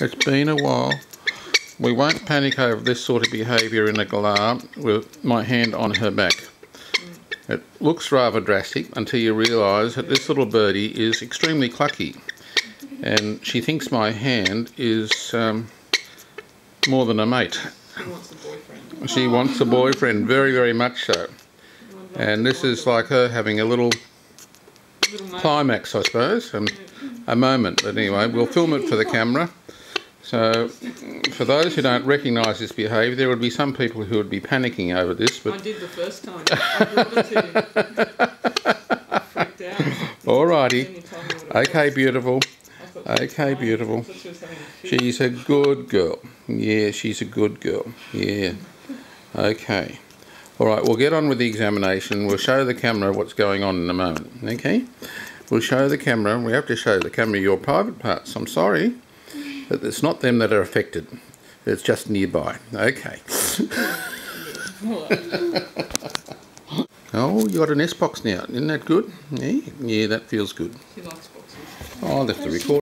It's been a while. We won't panic over this sort of behaviour in a galah with my hand on her back. It looks rather drastic until you realise that this little birdie is extremely clucky and she thinks my hand is um, more than a mate. She wants a boyfriend. She wants a boyfriend, very, very much so. And this is like her having a little climax, I suppose, um, a moment. But anyway, we'll film it for the camera. So, for those who don't recognise this behaviour, there would be some people who would be panicking over this. I did the first time. I brought it to. I freaked out. Alrighty, you told me what it okay, beautiful. I thought she was Okay, beautiful. I thought she was having a fit. She's a good girl. Yeah, she's a good girl. Yeah. Okay. All right, we'll get on with the examination. We'll show the camera what's going on in a moment. Okay? We'll show the camera. We have to show the camera your private parts. I'm sorry, but it's not them that are affected. It's just nearby. Okay. Oh, you got an S box now. Isn't that good? Yeah, yeah, that feels good. She likes boxes. Oh, I left the record.